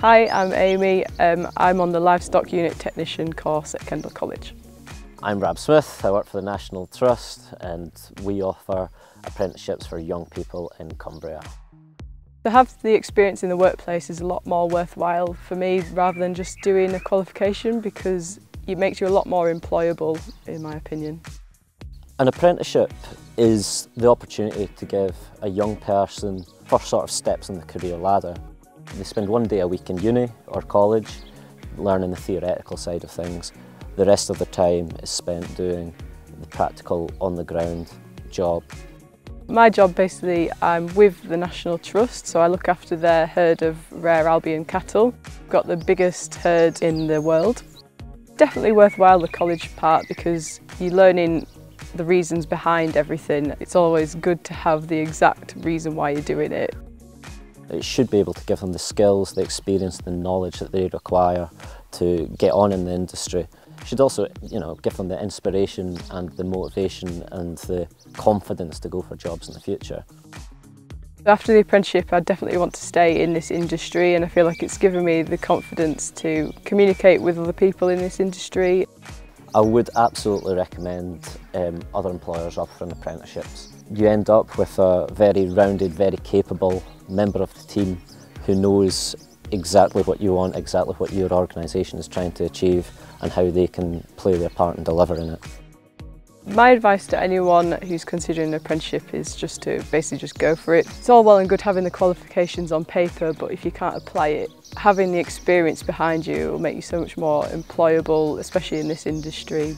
Hi, I'm Amy. Um, I'm on the Livestock Unit Technician course at Kendal College. I'm Rab Smith, I work for the National Trust and we offer apprenticeships for young people in Cumbria. To have the experience in the workplace is a lot more worthwhile for me rather than just doing a qualification because it makes you a lot more employable in my opinion. An apprenticeship is the opportunity to give a young person first sort of steps in the career ladder. They spend one day a week in uni or college learning the theoretical side of things. The rest of their time is spent doing the practical on the ground job my job basically, I'm with the National Trust, so I look after their herd of rare Albion cattle. Got the biggest herd in the world. Definitely worthwhile the college part because you're learning the reasons behind everything. It's always good to have the exact reason why you're doing it. It should be able to give them the skills, the experience, the knowledge that they require to get on in the industry It should also, you know, give them the inspiration and the motivation and the confidence to go for jobs in the future. After the apprenticeship, I definitely want to stay in this industry and I feel like it's given me the confidence to communicate with other people in this industry. I would absolutely recommend um, other employers offering apprenticeships. You end up with a very rounded, very capable member of the team who knows exactly what you want, exactly what your organisation is trying to achieve and how they can play their part in delivering it. My advice to anyone who's considering an apprenticeship is just to basically just go for it. It's all well and good having the qualifications on paper, but if you can't apply it, having the experience behind you will make you so much more employable, especially in this industry.